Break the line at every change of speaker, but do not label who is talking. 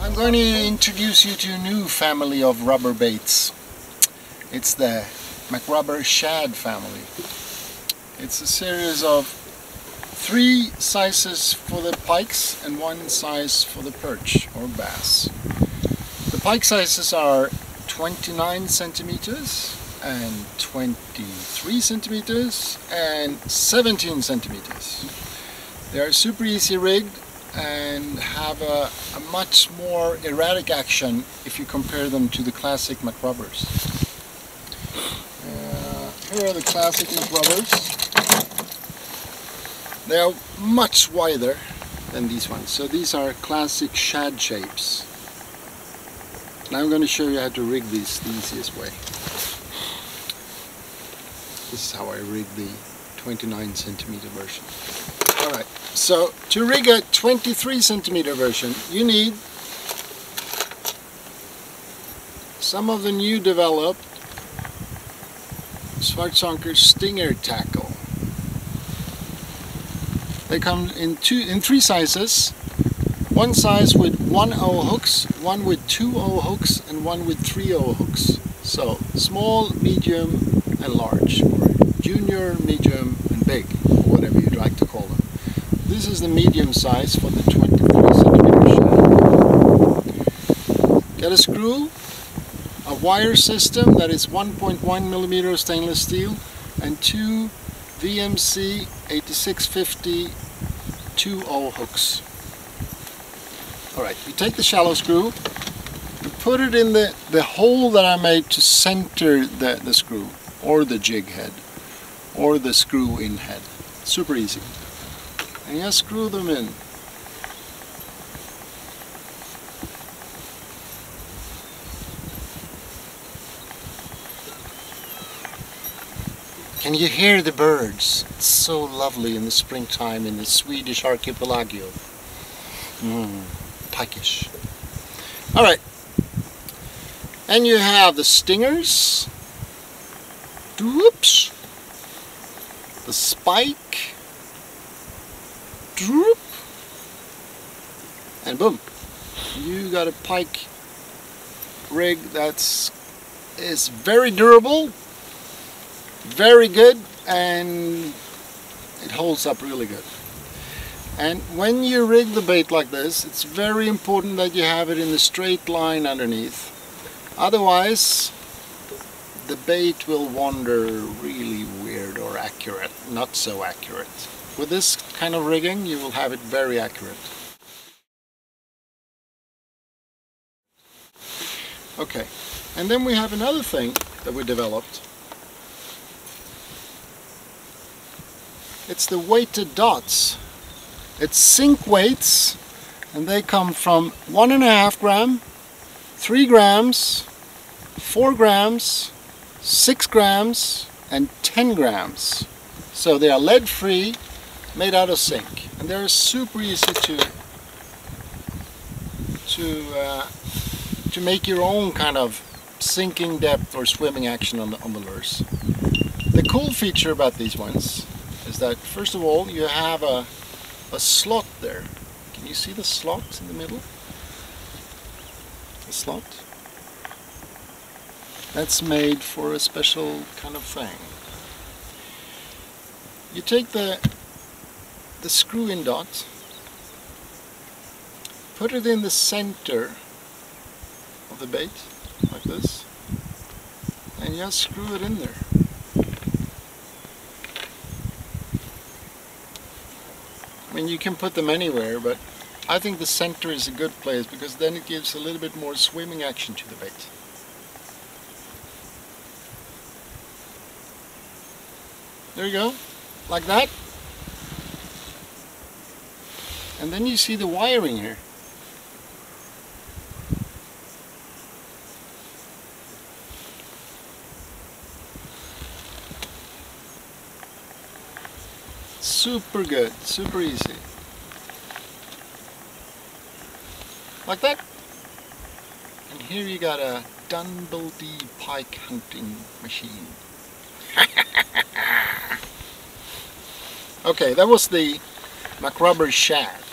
I'm going to introduce you to a new family of rubber baits. It's the McRubber Shad family. It's a series of three sizes for the pikes and one size for the perch or bass. The pike sizes are 29 centimeters and 23 centimeters and 17 centimeters. They are super easy rigged and have a, a, much more erratic action if you compare them to the classic McRubbers. Here are the classic McRubbers. They are much wider than these ones. So these are classic shad shapes. Now I'm going to show you how to rig these the easiest way. This is how I rig the 29 centimeter version. Alright, so to rig a 23 centimeter version, you need some of the new developed Svartzonker Stinger tackle. They come in two in three sizes. One size with one O hooks, one with two O hooks, and one with three O hooks. So small, medium, and large, or junior, medium, and big, or whatever you'd like to call them. This is the medium size for the 23 centimeter shad. Get a screw, a wire system that is 1.1 millimeter stainless steel, and two VMC 8650 2O hooks. Alright, you take the shallow screw, you put it in the, the hole that I made to center the, the screw, or the jig head, or the screw in head. Super easy and you just screw them in. Can you hear the birds? It's so lovely in the springtime in the Swedish archipelago. Mmm, pikesh. Alright. And you have the stingers. Whoops. The spike droop, and boom. You got a pike rig that's is very durable, very good, and it holds up really good. And when you rig the bait like this, it's very important that you have it in the straight line underneath. Otherwise, the bait will wander really weird or accurate, not so accurate. With this kind of rigging you will have it very accurate. Okay, and then we have another thing that we developed. It's the weighted dots. It's sink weights and they come from one and a half gram, three grams, four grams, six grams, and 10 grams. So they are lead free made out of zinc and they're super easy to to uh, to make your own kind of sinking depth or swimming action on the, on the lures. The cool feature about these ones is that first of all you have a, a slot there. Can you see the slot in the middle? The slot? That's made for a special kind of thing. You take the the screw-in dot, put it in the center of the bait, like this, and just screw it in there. I mean, you can put them anywhere, but I think the center is a good place because then it gives a little bit more swimming action to the bait. There you go, like that. And then you see the wiring here. Super good, super easy. Like that. And here you got a Dunboldy pike hunting machine. okay, that was the McRubber Shad.